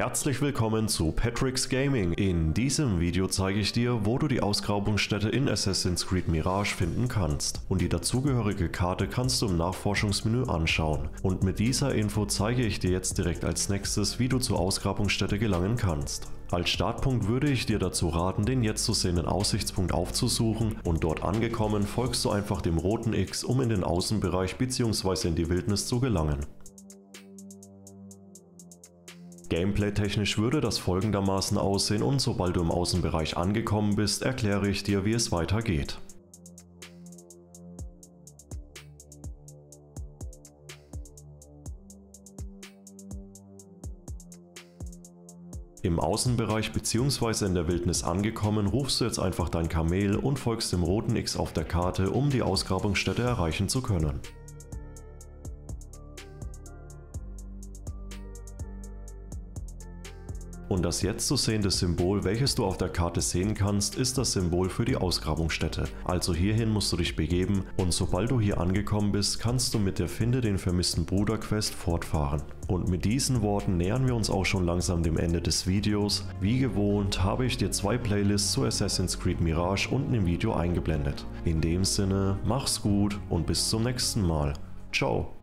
Herzlich willkommen zu Patrick's Gaming. In diesem Video zeige ich dir, wo du die Ausgrabungsstätte in Assassin's Creed Mirage finden kannst. Und die dazugehörige Karte kannst du im Nachforschungsmenü anschauen. Und mit dieser Info zeige ich dir jetzt direkt als nächstes, wie du zur Ausgrabungsstätte gelangen kannst. Als Startpunkt würde ich dir dazu raten, den jetzt zu sehenden Aussichtspunkt aufzusuchen und dort angekommen folgst du einfach dem roten X, um in den Außenbereich bzw. in die Wildnis zu gelangen. Gameplay-technisch würde das folgendermaßen aussehen und sobald du im Außenbereich angekommen bist, erkläre ich dir, wie es weitergeht. Im Außenbereich bzw. in der Wildnis angekommen, rufst du jetzt einfach dein Kamel und folgst dem roten X auf der Karte, um die Ausgrabungsstätte erreichen zu können. Und das jetzt zu sehende Symbol, welches du auf der Karte sehen kannst, ist das Symbol für die Ausgrabungsstätte. Also hierhin musst du dich begeben und sobald du hier angekommen bist, kannst du mit der Finde den vermissten Bruder Quest fortfahren. Und mit diesen Worten nähern wir uns auch schon langsam dem Ende des Videos. Wie gewohnt habe ich dir zwei Playlists zu Assassin's Creed Mirage unten im Video eingeblendet. In dem Sinne, mach's gut und bis zum nächsten Mal. Ciao.